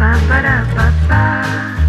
pa, para, pa, pa.